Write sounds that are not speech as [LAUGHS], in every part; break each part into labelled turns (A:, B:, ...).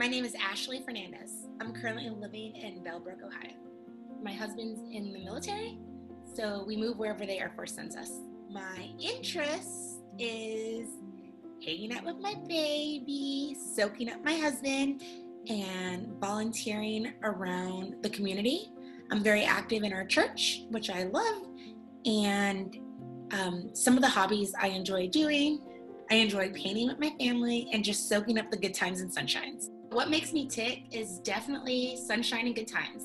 A: My name is Ashley Fernandez. I'm currently living in Bellbrook, Ohio. My husband's in the military, so we move wherever the Air Force sends us. My interest is hanging out with my baby, soaking up my husband, and volunteering around the community. I'm very active in our church, which I love, and um, some of the hobbies I enjoy doing. I enjoy painting with my family and just soaking up the good times and sunshines. What makes me tick is definitely sunshine and good times.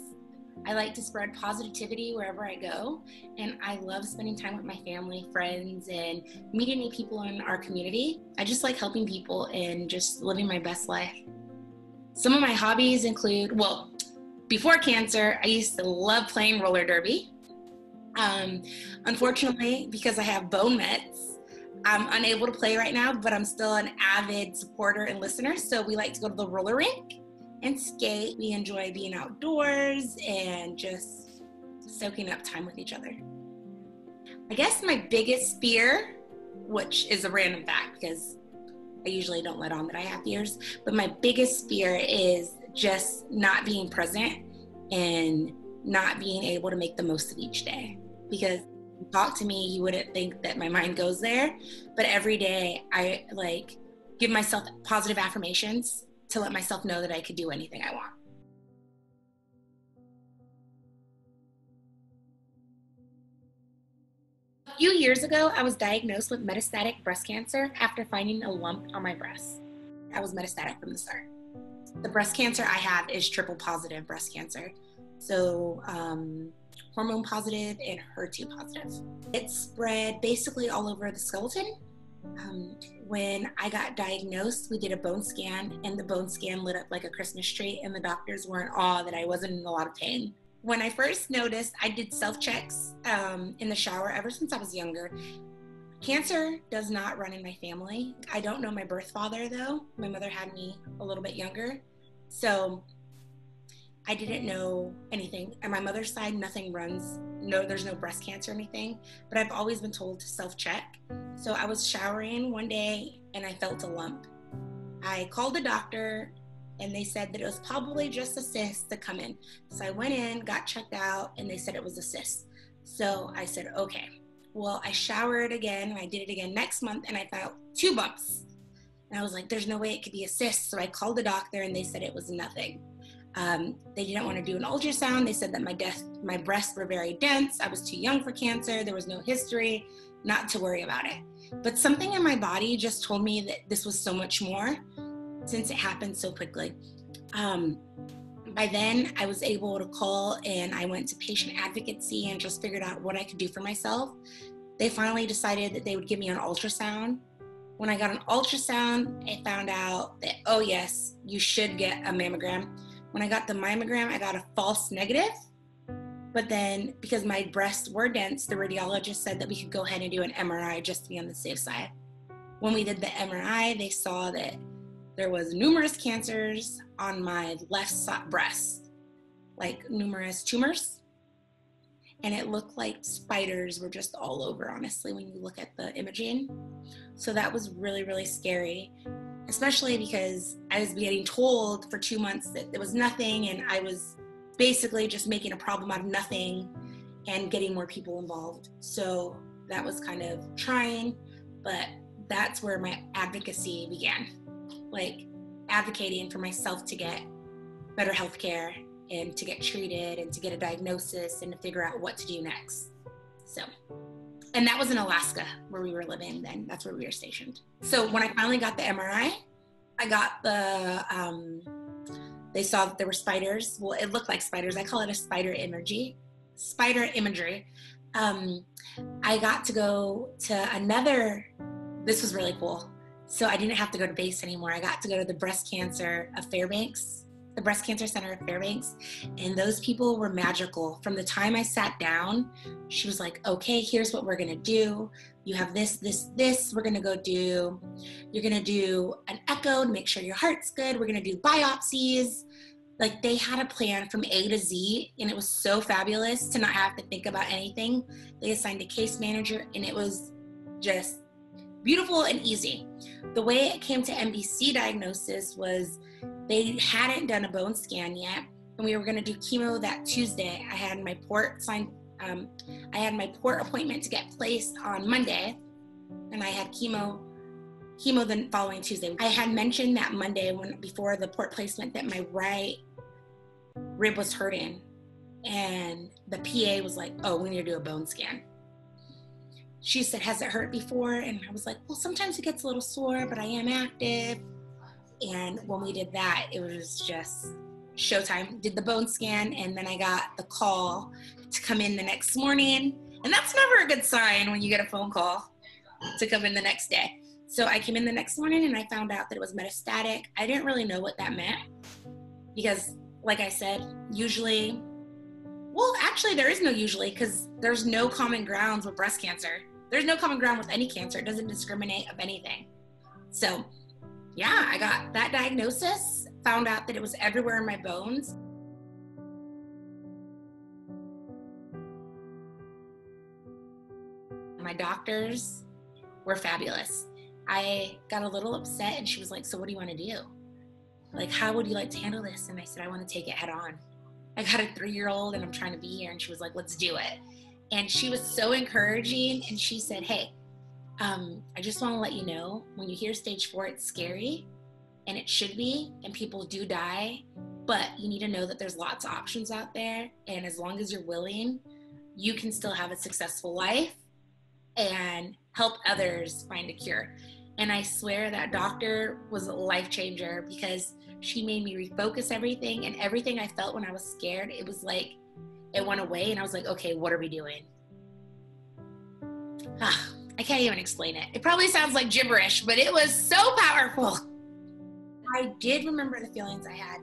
A: I like to spread positivity wherever I go, and I love spending time with my family, friends, and meeting new people in our community. I just like helping people and just living my best life. Some of my hobbies include, well, before cancer, I used to love playing roller derby. Um, unfortunately, because I have bone mets, I'm unable to play right now, but I'm still an avid supporter and listener. So we like to go to the roller rink and skate. We enjoy being outdoors and just soaking up time with each other. I guess my biggest fear, which is a random fact because I usually don't let on that I have fears, but my biggest fear is just not being present and not being able to make the most of each day because talk to me, you wouldn't think that my mind goes there. But every day I like give myself positive affirmations to let myself know that I could do anything I want. A few years ago, I was diagnosed with metastatic breast cancer after finding a lump on my breast. I was metastatic from the start. The breast cancer I have is triple positive breast cancer. So, um, hormone positive and HER2 positive. It spread basically all over the skeleton. Um, when I got diagnosed, we did a bone scan, and the bone scan lit up like a Christmas tree, and the doctors were in awe that I wasn't in a lot of pain. When I first noticed, I did self checks um, in the shower ever since I was younger. Cancer does not run in my family. I don't know my birth father, though. My mother had me a little bit younger. So I didn't know anything. On my mother's side, nothing runs. No, there's no breast cancer or anything. But I've always been told to self check. So I was showering one day and I felt a lump. I called the doctor and they said that it was probably just a cyst to come in. So I went in, got checked out, and they said it was a cyst. So I said, okay. Well, I showered again and I did it again next month and I felt two bumps. And I was like, there's no way it could be a cyst. So I called the doctor and they said it was nothing. Um, they didn't want to do an ultrasound. They said that my death, my breasts were very dense. I was too young for cancer. There was no history, not to worry about it. But something in my body just told me that this was so much more since it happened so quickly. Um, by then, I was able to call and I went to patient advocacy and just figured out what I could do for myself. They finally decided that they would give me an ultrasound. When I got an ultrasound, I found out that, oh, yes, you should get a mammogram when I got the mammogram, I got a false negative. But then, because my breasts were dense, the radiologist said that we could go ahead and do an MRI just to be on the safe side. When we did the MRI, they saw that there was numerous cancers on my left breast, like numerous tumors. And it looked like spiders were just all over, honestly, when you look at the imaging. So that was really, really scary especially because I was getting told for two months that there was nothing, and I was basically just making a problem out of nothing and getting more people involved. So that was kind of trying, but that's where my advocacy began like advocating for myself to get better health care and to get treated and to get a diagnosis and to figure out what to do next. And that was in Alaska where we were living then. That's where we were stationed. So when I finally got the MRI, I got the, um, they saw that there were spiders. Well, it looked like spiders. I call it a spider imagery. Spider imagery. Um, I got to go to another, this was really cool. So I didn't have to go to base anymore. I got to go to the breast cancer of Fairbanks the Breast Cancer Center of Fairbanks, and those people were magical. From the time I sat down, she was like, okay, here's what we're gonna do. You have this, this, this, we're gonna go do. You're gonna do an echo to make sure your heart's good. We're gonna do biopsies. Like they had a plan from A to Z, and it was so fabulous to not have to think about anything. They assigned a case manager, and it was just beautiful and easy. The way it came to MBC diagnosis was they hadn't done a bone scan yet, and we were going to do chemo that Tuesday. I had my port signed. Um, I had my port appointment to get placed on Monday, and I had chemo chemo the following Tuesday. I had mentioned that Monday when before the port placement that my right rib was hurting, and the PA was like, "Oh, we need to do a bone scan." She said, "Has it hurt before?" And I was like, "Well, sometimes it gets a little sore, but I am active." And when we did that, it was just showtime. Did the bone scan, and then I got the call to come in the next morning. And that's never a good sign when you get a phone call to come in the next day. So I came in the next morning and I found out that it was metastatic. I didn't really know what that meant because, like I said, usually, well, actually, there is no usually because there's no common grounds with breast cancer. There's no common ground with any cancer. It doesn't discriminate of anything. So, yeah, I got that diagnosis, found out that it was everywhere in my bones. My doctors were fabulous. I got a little upset and she was like, So, what do you want to do? Like, how would you like to handle this? And I said, I want to take it head on. I got a three year old and I'm trying to be here. And she was like, Let's do it. And she was so encouraging. And she said, Hey, um, I just want to let you know when you hear stage four, it's scary and it should be, and people do die. But you need to know that there's lots of options out there. And as long as you're willing, you can still have a successful life and help others find a cure. And I swear that doctor was a life changer because she made me refocus everything and everything I felt when I was scared, it was like it went away and I was like, okay, what are we doing? I can't even explain it. It probably sounds like gibberish, but it was so powerful. I did remember the feelings I had.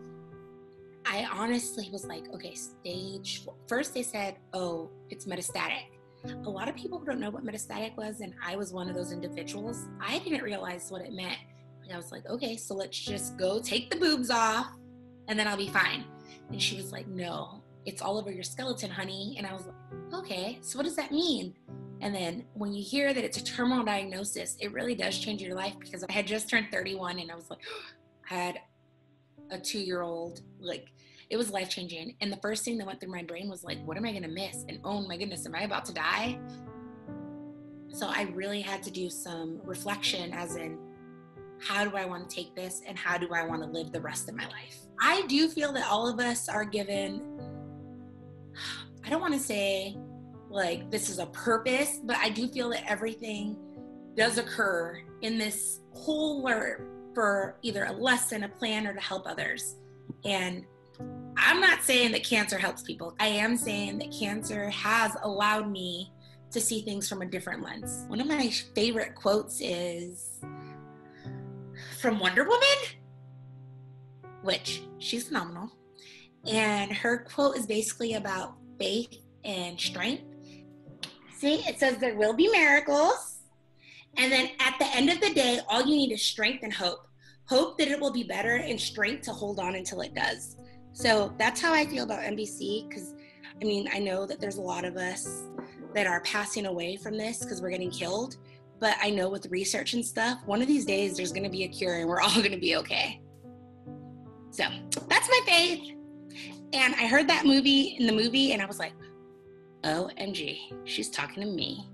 A: I honestly was like, okay, stage four. First, they said, oh, it's metastatic a lot of people who don't know what metastatic was, and I was one of those individuals. I didn't realize what it meant. I was like, okay, so let's just go take the boobs off and then I'll be fine. And she was like, no, it's all over your skeleton, honey. And I was like, okay, so what does that mean? And then when you hear that it's a terminal diagnosis, it really does change your life because I had just turned 31 and I was like, [GASPS] I had a two year old, like, it was life changing. And the first thing that went through my brain was like, what am I going to miss? And oh my goodness, am I about to die? So I really had to do some reflection, as in, how do I want to take this and how do I want to live the rest of my life? I do feel that all of us are given, [SIGHS] I don't want to say like this is a purpose, but I do feel that everything does occur in this whole world for either a lesson, a plan, or to help others. And I'm not saying that cancer helps people. I am saying that cancer has allowed me to see things from a different lens. One of my favorite quotes is from Wonder Woman, which she's phenomenal. And her quote is basically about faith and strength. See, it says there will be miracles. And then at the end of the day, all you need is strength and hope. Hope that it will be better and strength to hold on until it does. So that's how I feel about MBC because I mean, I know that there's a lot of us that are passing away from this because we're getting killed. But I know with research and stuff, one of these days there's going to be a cure and we're all going to be okay. So that's my faith. And I heard that movie in the movie and I was like, OMG, she's talking to me.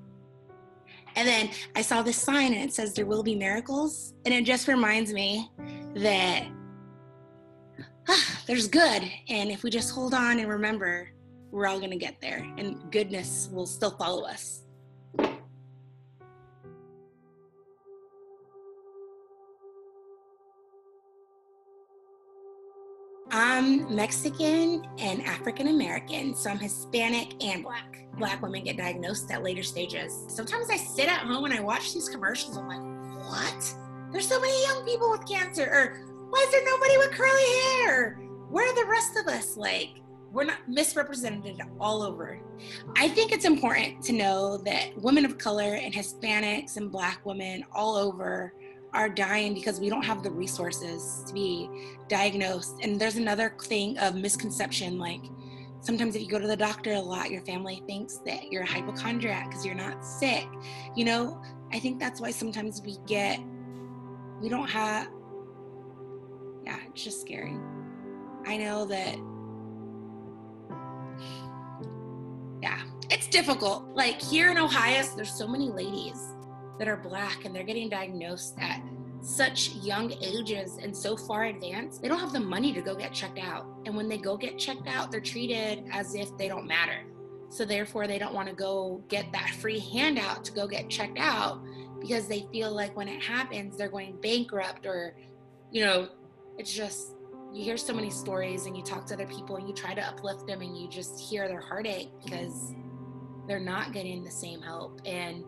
A: And then I saw this sign and it says, There will be miracles. And it just reminds me that ah, there's good. And if we just hold on and remember, we're all going to get there, and goodness will still follow us. I'm Mexican and African American, so I'm Hispanic and Black. Black women get diagnosed at later stages. Sometimes I sit at home and I watch these commercials. I'm like, what? There's so many young people with cancer, or why is there nobody with curly hair? Where are the rest of us? Like, we're not misrepresented all over. I think it's important to know that women of color and Hispanics and Black women all over are dying because we don't have the resources to be diagnosed. And there's another thing of misconception like, sometimes if you go to the doctor a lot, your family thinks that you're a hypochondriac because you're not sick. You know, I think that's why sometimes we get, we don't have, yeah, it's just scary. I know that, yeah, it's difficult. Like here in Ohio, there's so many ladies that are black and they're getting diagnosed at such young ages and so far advanced, they don't have the money to go get checked out. And when they go get checked out, they're treated as if they don't matter. So therefore, they don't want to go get that free handout to go get checked out because they feel like when it happens, they're going bankrupt or, you know, it's just you hear so many stories and you talk to other people and you try to uplift them and you just hear their heartache because they're not getting the same help and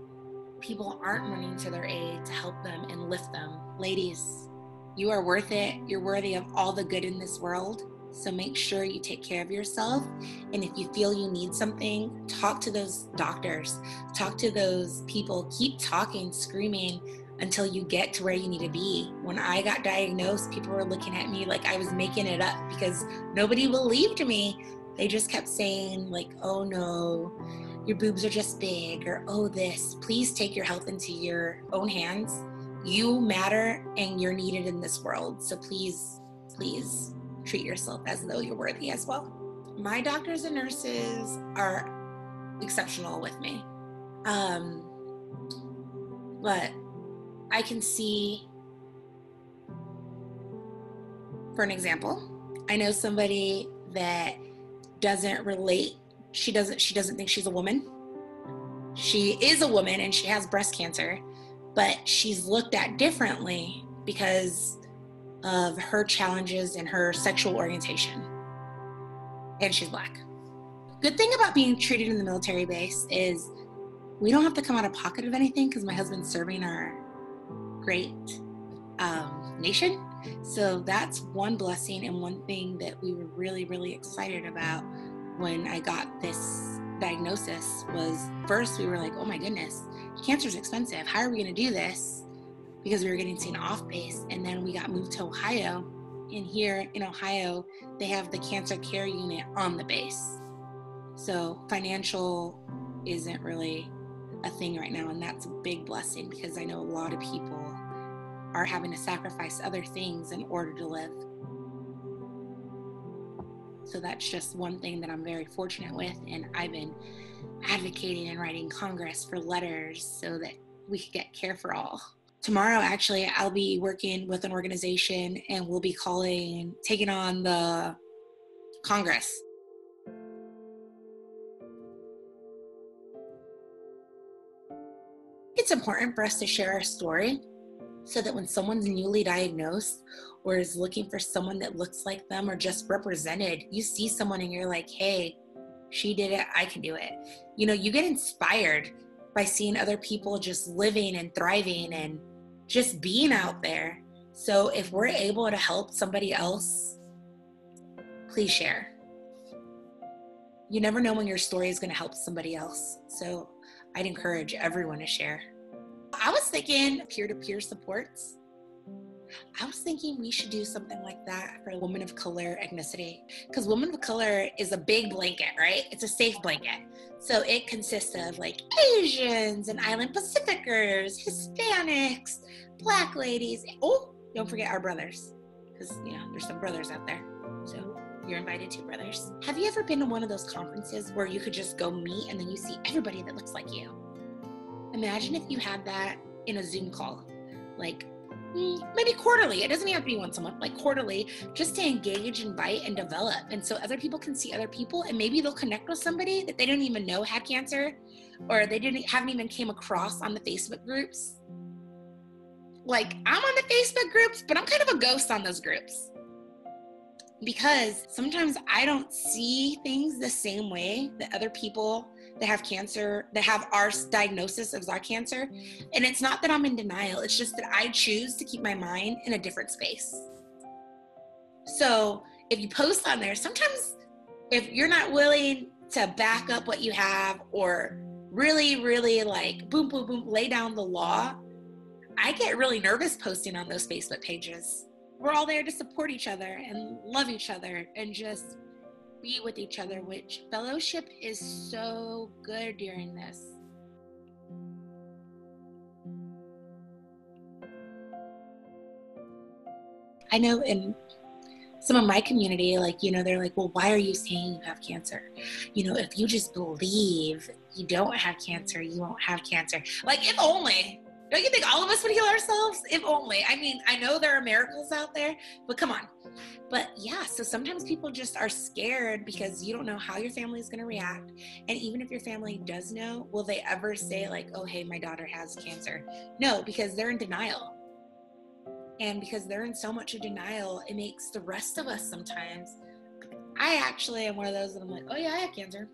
A: people aren't running to their aid to help them and lift them. Ladies, you are worth it. You're worthy of all the good in this world. So make sure you take care of yourself. And if you feel you need something, talk to those doctors, talk to those people. Keep talking, screaming until you get to where you need to be. When I got diagnosed, people were looking at me like I was making it up because nobody believed me. They just kept saying, like, oh no, your boobs are just big, or oh, this. Please take your health into your own hands. You matter and you're needed in this world. So please, please treat yourself as though you're worthy as well. My doctors and nurses are exceptional with me. Um, but I can see, for an example, I know somebody that doesn't relate. She doesn't. She doesn't think she's a woman. She is a woman and she has breast cancer, but she's looked at differently because of her challenges and her sexual orientation. And she's black. Good thing about being treated in the military base is we don't have to come out of pocket of anything because my husband's serving our great um, nation. So that's one blessing and one thing that we were really, really excited about when I got this diagnosis was first we were like, oh my goodness, cancer is expensive. How are we going to do this? because we were getting seen off base. And then we got moved to Ohio. And here in Ohio, they have the cancer care unit on the base. So financial isn't really a thing right now. And that's a big blessing because I know a lot of people are having to sacrifice other things in order to live. So that's just one thing that I'm very fortunate with. And I've been advocating and writing Congress for letters so that we could get care for all tomorrow actually i'll be working with an organization and we'll be calling taking on the congress it's important for us to share our story so that when someone's newly diagnosed or is looking for someone that looks like them or just represented you see someone and you're like hey she did it i can do it you know you get inspired by seeing other people just living and thriving and just being out there. So if we're able to help somebody else, please share. You never know when your story is going to help somebody else. So I'd encourage everyone to share. I was thinking peer to peer supports. I was thinking we should do something like that for women of color ethnicity. Because women of color is a big blanket, right? It's a safe blanket. So it consists of like Asians and Island Pacificers, Hispanics, Black ladies. Oh, don't forget our brothers. Because, you know, there's some brothers out there. So you're invited to, brothers. Have you ever been to one of those conferences where you could just go meet and then you see everybody that looks like you? Imagine if you had that in a Zoom call. Like mm, maybe quarterly. It doesn't have to be once a month, like quarterly, just to engage, and invite, and develop. And so other people can see other people and maybe they'll connect with somebody that they don't even know had cancer or they didn't haven't even came across on the Facebook groups. Like I'm on the Facebook groups, but I'm kind of a ghost on those groups. Because sometimes I don't see things the same way that other people that have cancer, that have our diagnosis of our cancer. And it's not that I'm in denial, it's just that I choose to keep my mind in a different space. So if you post on there, sometimes if you're not willing to back up what you have or really, really like boom, boom, boom, lay down the law, I get really nervous posting on those Facebook pages. We're all there to support each other and love each other and just be with each other, which fellowship is so good during this. I know in some of my community, like, you know, they're like, well, why are you saying you have cancer? You know, if you just believe you don't have cancer, you won't have cancer. Like, if only, don't you think all of us would heal ourselves? If only. I mean, I know there are miracles out there, but come on. But yeah, so sometimes people just are scared because you don't know how your family is going to react. And even if your family does know, will they ever say, like, oh, hey, my daughter has cancer? No, because they're in denial. And because they're in so much of denial, it makes the rest of us sometimes. I actually am one of those that I'm like, oh, yeah, I have cancer.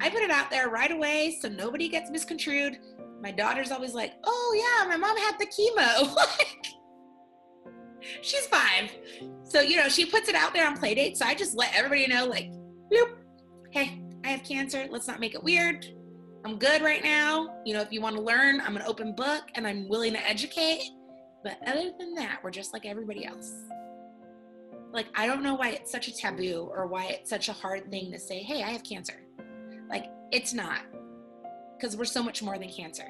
A: I put it out there right away so nobody gets misconstrued my daughter's always like, "Oh yeah, my mom had the chemo." [LAUGHS] she's five, so you know she puts it out there on playdates. So I just let everybody know, like, bloop, hey, I have cancer. Let's not make it weird. I'm good right now. You know, if you want to learn, I'm an open book and I'm willing to educate. But other than that, we're just like everybody else. Like, I don't know why it's such a taboo or why it's such a hard thing to say, hey, I have cancer. Like, it's not because we're so much more than cancer.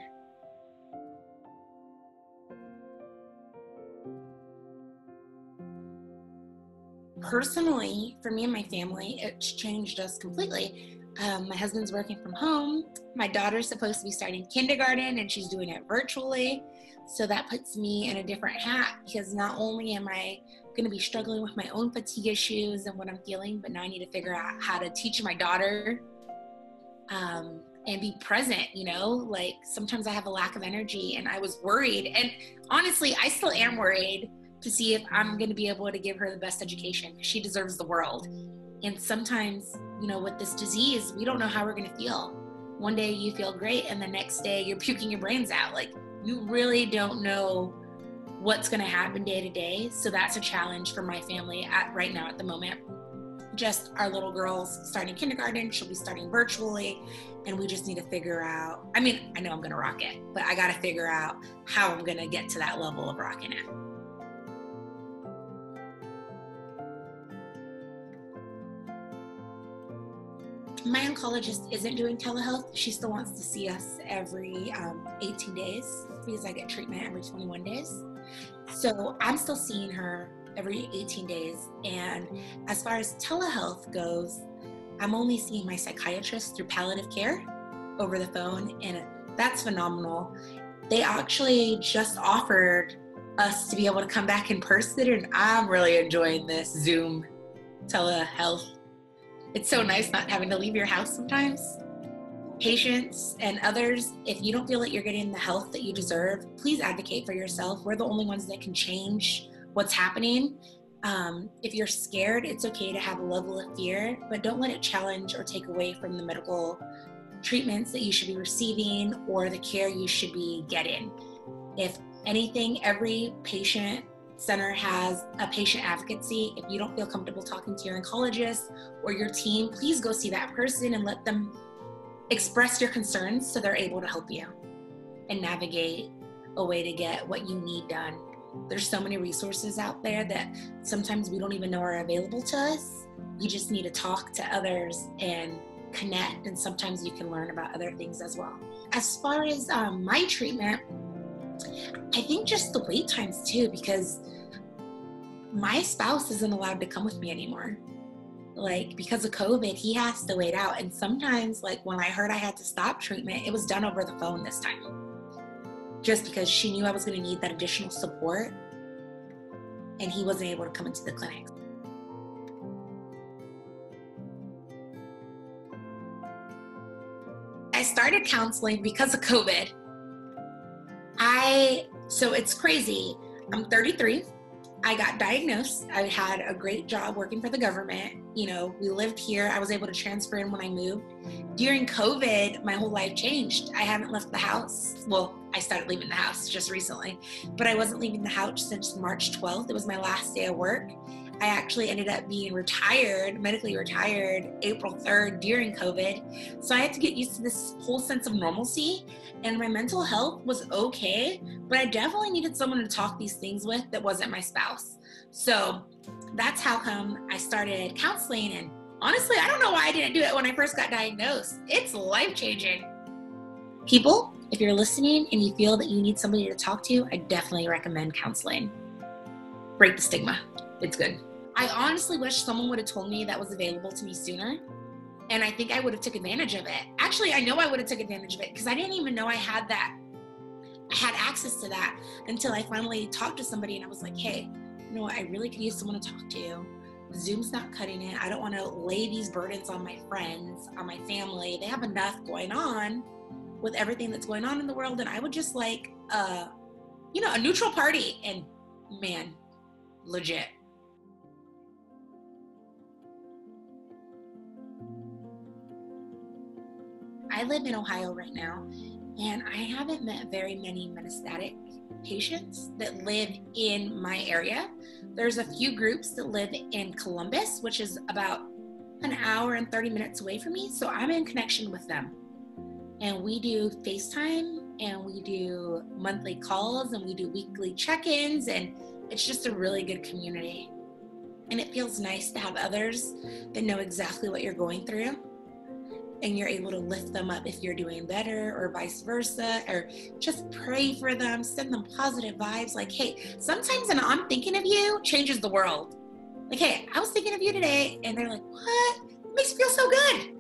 A: Personally, for me and my family, it's changed us completely. Um, my husband's working from home. My daughter's supposed to be starting kindergarten and she's doing it virtually. So that puts me in a different hat because not only am I going to be struggling with my own fatigue issues and what I'm feeling, but now I need to figure out how to teach my daughter um, and be present you know? Like sometimes i have a lack of energy and i was worried. And honestly i still am worried to see if i'm going to be able to give her the best education. She deserves the world. And sometimes you know with this disease we don't know how we're going to feel. One day you feel great and the next day you're puking your brains out. Like you really don't know what's going to happen day to day. So that's a challenge for my family at right now at the moment just our little girls starting kindergarten she'll be starting virtually and we just need to figure out i mean i know i'm gonna rock it but i gotta figure out how i'm gonna get to that level of rocking it my oncologist isn't doing telehealth. She still wants to see us every um, 18 days because I get treatment every 21 days. So I'm still seeing her every 18 days. And as far as telehealth goes, I'm only seeing my psychiatrist through palliative care over the phone, and that's phenomenal. They actually just offered us to be able to come back in person, and I'm really enjoying this Zoom telehealth. It's so nice not having to leave your house sometimes. Patients and others, if you don't feel that you're getting the health that you deserve, please advocate for yourself. We're the only ones that can change what's happening um, if you're scared, it's okay to have a level of fear, but don't let it challenge or take away from the medical treatments that you should be receiving or the care you should be getting. If anything, every patient center has a patient advocacy. If you don't feel comfortable talking to your oncologist or your team, please go see that person and let them express your concerns so they're able to help you and navigate a way to get what you need done there's so many resources out there that sometimes we don't even know are available to us. You just need to talk to others and connect, and sometimes you can learn about other things as well. As far as um, my treatment, I think just the wait times too, because my spouse isn't allowed to come with me anymore. Like, because of COVID, he has to wait out. And sometimes, like, when I heard I had to stop treatment, it was done over the phone this time just because she knew I was going to need that additional support and he wasn't able to come into the clinic. I started counseling because of COVID. I, so it's crazy. I'm 33. I got diagnosed. I had a great job working for the government. You know, we lived here. I was able to transfer in when I moved. During COVID, my whole life changed. I haven't left the house. Well, I started leaving the house just recently, but I wasn't leaving the house since March 12th. It was my last day of work. I actually ended up being retired, medically retired, April 3rd during COVID. So I had to get used to this whole sense of normalcy. And my mental health was okay, but I definitely needed someone to talk these things with that wasn't my spouse. So that's how come I started counseling. And honestly, I don't know why I didn't do it when I first got diagnosed. It's life changing. People, if you're listening and you feel that you need somebody to talk to, I definitely recommend counseling. break the stigma. It's good. I honestly wish someone would have told me that was available to me sooner. And I think I would have took advantage of it. Actually, I know I would have took advantage of it because I didn't even know I had that I had access to that until I finally talked to somebody and I was like, hey, know what? I really could use someone to talk to. Zoom's not cutting it. I don't want to lay these burdens on my friends, on my family. They have enough going on with everything that's going on in the world. And I would just like, uh, you know, a neutral party. And man, legit. I live in Ohio right now, and I haven't met very many metastatic patients that live in my area. There's a few groups that live in Columbus, which is about an hour and 30 minutes away from me. So I'm in connection with them. And we do FaceTime and we do monthly calls and we do weekly check ins. And it's just a really good community. And it feels nice to have others that know exactly what you're going through and you're able to lift them up if you're doing better or vice versa or just pray for them send them positive vibes like hey sometimes an i'm thinking of you changes the world. Like hey i was thinking of you today and they're like what? It makes me feel so good.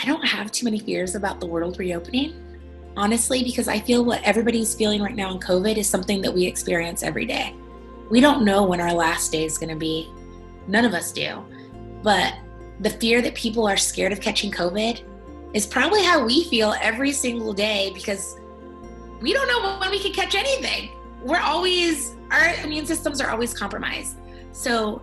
A: I don't have too many fears about the world reopening honestly because i feel what everybody's feeling right now in covid is something that we experience every day we don't know when our last day is going to be. None of us do. But the fear that people are scared of catching COVID is probably how we feel every single day because we don't know when we can catch anything. We're always, our immune systems are always compromised. So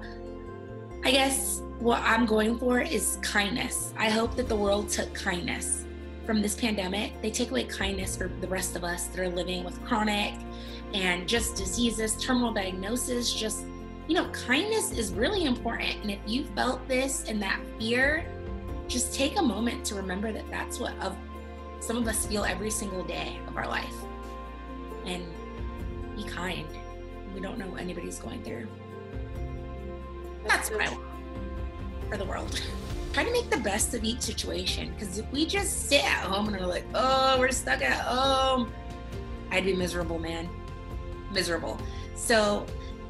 A: I guess what I'm going for is kindness. I hope that the world took kindness from this pandemic. They take away kindness for the rest of us that are living with chronic and just diseases, terminal diagnosis, just, you know, kindness is really important. And if you felt this and that fear, just take a moment to remember that that's what of some of us feel every single day of our life. And be kind. We don't know what anybody's going through. That's what I want for the world. Try to make the best of each situation. Because if we just sit at home and are like, oh, we're stuck at home, I'd be miserable, man miserable. So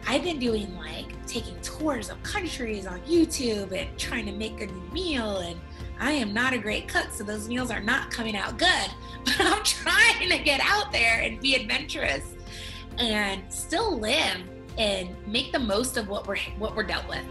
A: I've been doing like taking tours of countries on YouTube and trying to make a new meal. And I am not a great cook, so those meals are not coming out good. [LAUGHS] But I'm trying to get out there and be adventurous and still live and make the most of what we're what we're dealt with.